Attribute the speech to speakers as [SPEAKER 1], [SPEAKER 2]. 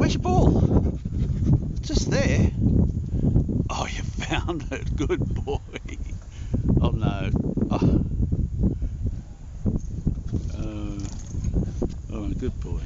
[SPEAKER 1] Where's your ball? Just there. Oh, you found it. Good boy. Oh no. Oh, oh good boy.